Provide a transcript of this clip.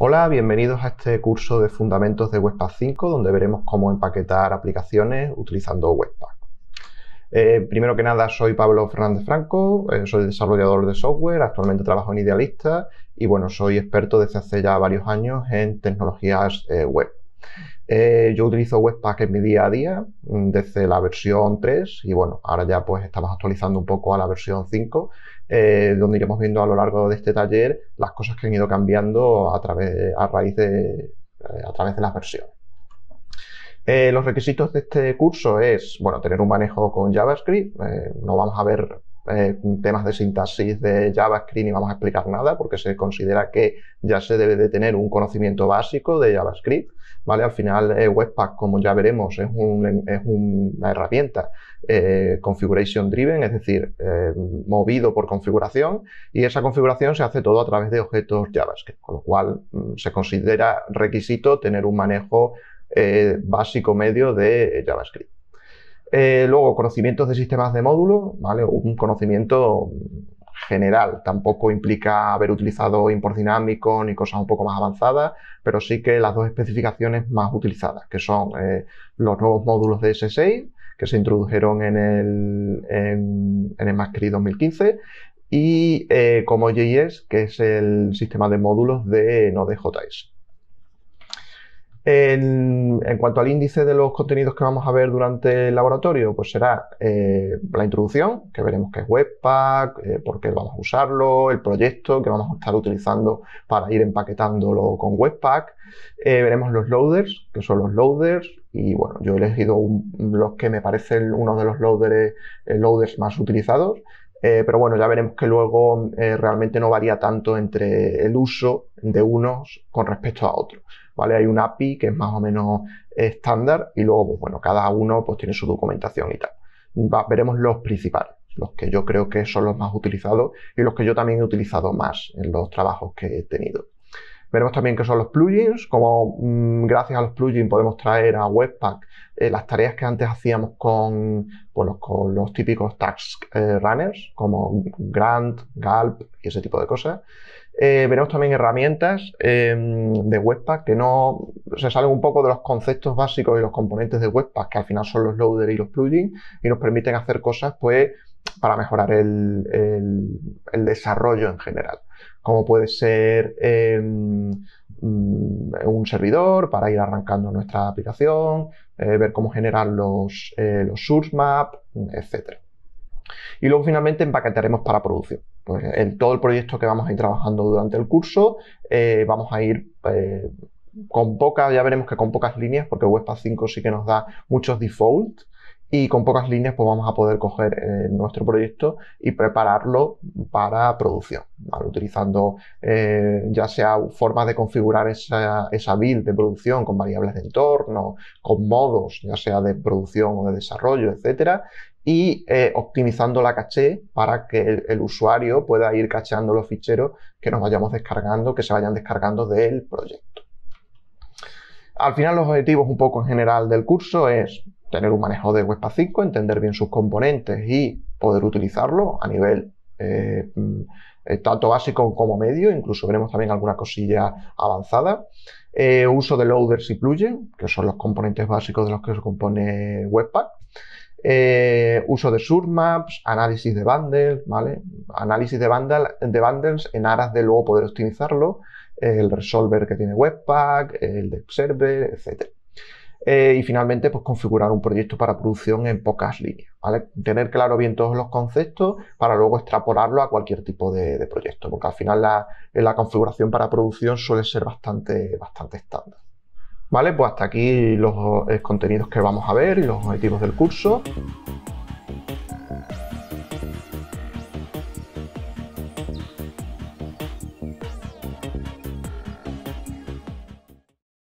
Hola, bienvenidos a este curso de Fundamentos de Webpack 5, donde veremos cómo empaquetar aplicaciones utilizando Webpack. Eh, primero que nada, soy Pablo Fernández Franco, eh, soy desarrollador de software, actualmente trabajo en Idealista y bueno, soy experto desde hace ya varios años en tecnologías eh, web. Yo utilizo Webpack en mi día a día mm, desde la versión 3 y bueno, ahora ya pues estamos actualizando un poco a la versión 5 eh, donde iremos viendo a lo largo de este taller las cosas que han ido cambiando a, través, a raíz de, eh, a través de las versiones. Eh, los requisitos de este curso es, bueno, tener un manejo con JavaScript. no vamos a ver temas de sintaxis de JavaScript ni vamos a explicar nada porque se considera que ya se debe de tener un conocimiento básico de JavaScript. ¿vale? Al final, Webpack, como ya veremos, es, una herramienta eh, configuration driven, es decir, eh, movido por configuración, y esa configuración se hace todo a través de objetos JavaScript, con lo cual mm, se considera requisito tener un manejo eh, básico medio de JavaScript. Luego, conocimientos de sistemas de módulos, ¿vale? Un conocimiento general. Tampoco implica haber utilizado import dinámico ni cosas un poco más avanzadas, pero sí que las dos especificaciones más utilizadas, que son eh, los nuevos módulos de S6 que se introdujeron en el, en, en el 2015 y eh, como JS, que es el sistema de módulos de Node.js. En, cuanto al índice de los contenidos que vamos a ver durante el laboratorio, pues será eh, la introducción, que veremos qué es Webpack, eh, por qué vamos a usarlo, el proyecto que vamos a estar utilizando para ir empaquetándolo con Webpack. Eh, veremos los loaders, que son los loaders, y bueno, yo he elegido los que me parecen uno de los loaders, loaders más utilizados. Pero bueno, ya veremos que luego realmente no varía tanto entre el uso de unos con respecto a otros. ¿vale? Hay un API que es más o menos estándar y luego, pues, bueno, cada uno pues tiene su documentación y tal. veremos los principales, los que yo creo que son los más utilizados y los que yo también he utilizado más en los trabajos que he tenido. Veremos también qué son los plugins, como mm, gracias a los plugins podemos traer a Webpack eh, las tareas que antes hacíamos con, con los típicos task eh, runners, como Grant, Gulp y ese tipo de cosas. Eh, veremos también herramientas em, de Webpack que no se salen un poco de los conceptos básicos y los componentes de Webpack, que al final son los loaders y los plugins, y nos permiten hacer cosas pues, para mejorar el, desarrollo en general. Como puede ser em, mm, un servidor para ir arrancando nuestra aplicación, eh, ver cómo generar los, eh, los source maps, etc. Y luego finalmente empaquetaremos para producción. Pues en todo el proyecto que vamos a ir trabajando durante el curso, eh, vamos a ir con pocas, ya veremos que con pocas líneas, porque Webpack 5 sí que nos da muchos defaults, y con pocas líneas pues vamos a poder coger eh, nuestro proyecto y prepararlo para producción, utilizando ya sea formas de configurar esa, esa, build de producción con variables de entorno, con modos ya sea de producción o de desarrollo, etcétera, y eh, optimizando la caché para que el, usuario pueda ir cacheando los ficheros que nos vayamos descargando, que se vayan descargando del proyecto. Al final los objetivos un poco en general del curso es tener un manejo de Webpack 5, entender bien sus componentes y poder utilizarlo a nivel eh, mm, eh, tanto básico como medio, incluso veremos también alguna cosilla avanzada. uso de loaders y plugins, que son los componentes básicos de los que se compone Webpack. Eh, uso de maps, análisis de bundles, ¿vale? Análisis de, de bundles en aras de luego poder optimizarlo, el resolver que tiene Webpack, el de server, etc. Eh, y finalmente, pues configurar un proyecto para producción en pocas líneas. Tener claro bien todos los conceptos para luego extrapolarlo a cualquier tipo de, proyecto, porque al final la, la configuración para producción suele ser bastante, bastante estándar. Vale, pues hasta aquí los eh, contenidos que vamos a ver y los objetivos del curso.